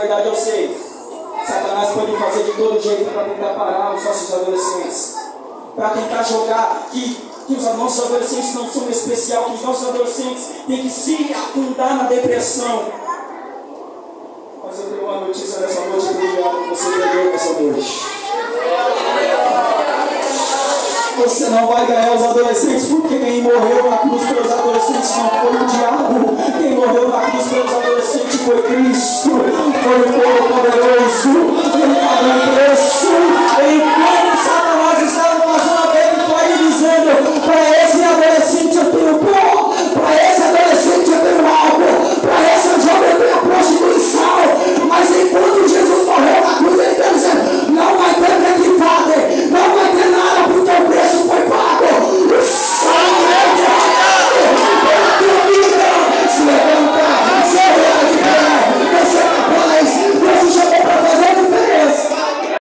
verdade eu sei. Satanás pode fazer de todo jeito para tentar parar os nossos adolescentes. Para tentar jogar que, que os nossos adolescentes não são especial, que os nossos adolescentes têm que se afundar na depressão. Mas eu tenho uma notícia nessa noite que você perdeu essa noite. Você não vai ganhar os adolescentes, porque quem morreu na cruz pelos adolescentes não foi o diabo. Quem morreu na cruz pelos adolescentes foi Cristo. for the